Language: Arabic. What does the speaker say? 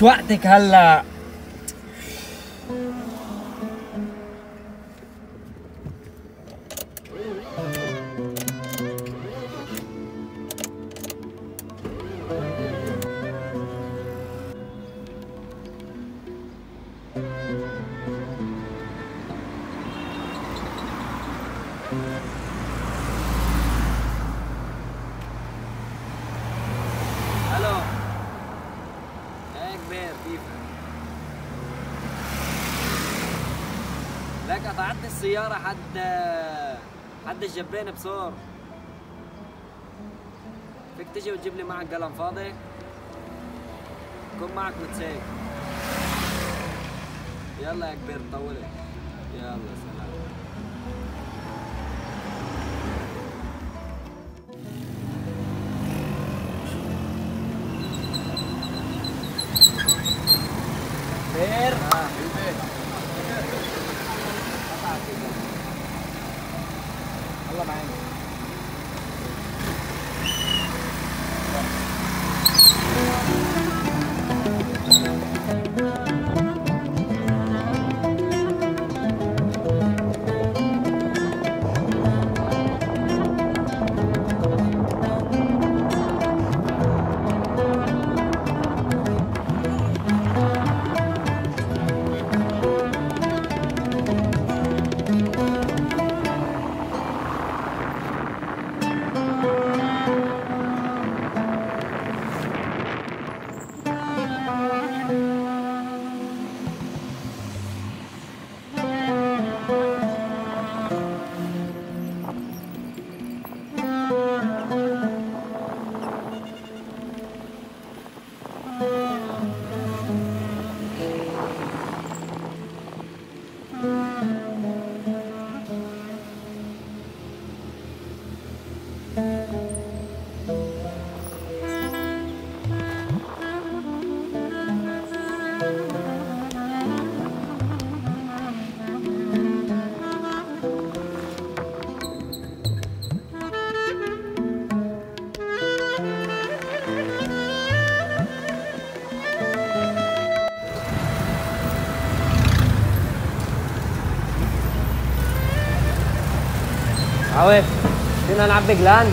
مش وقتك هلا. لك قطعتني السيارة حد حد الجبين بصور. فيك تجي وتجيب لي معك قلم فاضي؟ كون معك متسيك يلا يا كبير طولي يلا سلام. Awe, yun na nabiglan.